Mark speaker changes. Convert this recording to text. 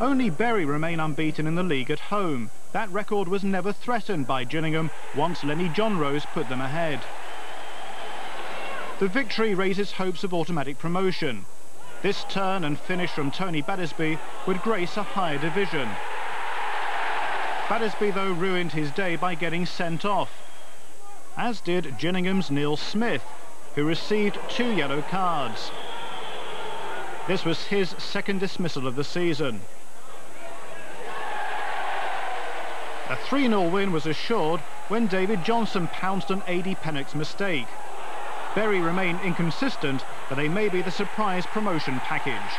Speaker 1: Only Bury remain unbeaten in the league at home. That record was never threatened by Gillingham once Lenny Johnrose put them ahead. The victory raises hopes of automatic promotion. This turn and finish from Tony Battersby would grace a higher division. Battersby, though, ruined his day by getting sent off, as did Gillingham's Neil Smith, who received two yellow cards. This was his second dismissal of the season. A 3-0 win was assured when David Johnson pounced on A.D. Pennock's mistake. Bury remain inconsistent, but they may be the surprise promotion package.